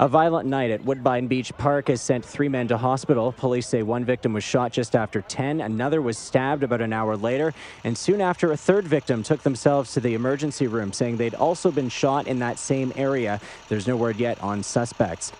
A violent night at Woodbine Beach Park has sent three men to hospital. Police say one victim was shot just after 10, another was stabbed about an hour later, and soon after, a third victim took themselves to the emergency room, saying they'd also been shot in that same area. There's no word yet on suspects.